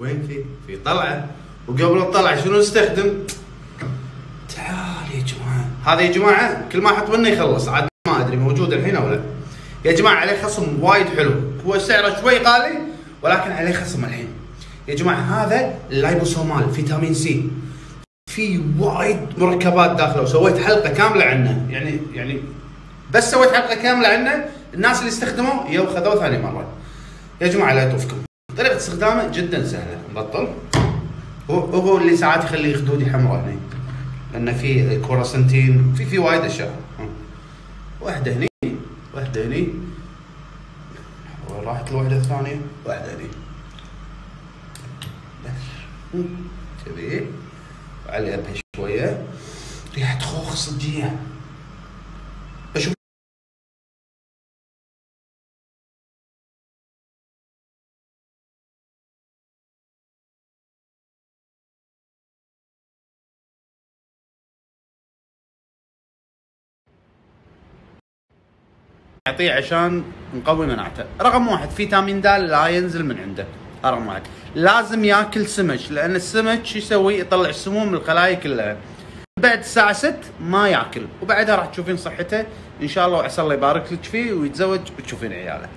وين في؟ في طلعة. وقبل الطلعة شنو نستخدم؟ تعال يا جماعة. هذا يا جماعة كل ما أحط منه يخلص عاد ما أدري موجود الحين أو لا. يا جماعة عليه خصم وايد حلو. هو سعره شوي غالي ولكن عليه خصم الحين. يا جماعة هذا ال liposomal vitamin C. في وايد مركبات داخله وسويت حلقة كاملة عنه. يعني يعني بس سويت حلقة كاملة عنه. الناس اللي استخدموه يو خذوه ثاني مرة. يا جماعة لا يطوفكم. طريقه استخدامه جدا سهله نبطل هو هو اللي ساعات يخلي خدودي حمراء هنا لأن في كوراسنتين في في وايد أشياء. واحدة هني واحدة هني. راحت الوحده الثانية. واحدة هني. بس. كذي وعليها بها شوية. ريحه خوخ صجيه يعطيه عشان نقوي مناعته. رقم واحد فيتامين د لا ينزل من عنده. رقم واحد. لازم ياكل سمك لأن السمك شو يسوي؟ يطلع السموم من الخلايا كلها. بعد الساعة 6 ما ياكل وبعدها راح تشوفين صحته. إن شاء الله وعسى الله يبارك لك فيه ويتزوج وتشوفين عياله.